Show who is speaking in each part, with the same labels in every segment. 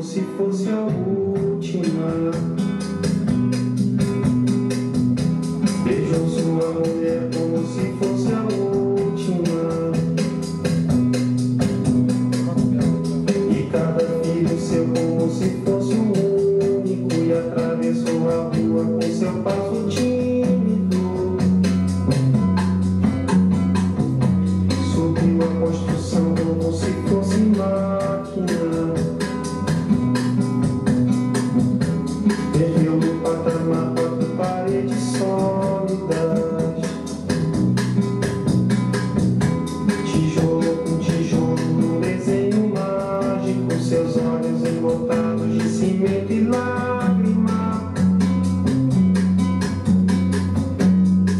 Speaker 1: se fosse a última. Beijou sua mulher como se fosse a última.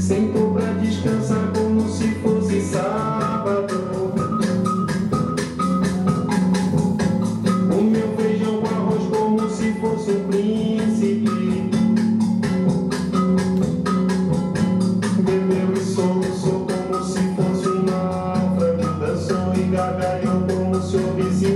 Speaker 1: Sentou pra descansar como se fosse sábado. O meu feijão com arroz como se fosse um príncipe. Bebeu e soluçou como se fosse um náufrago. Dançou e gargalhou como se ouvisse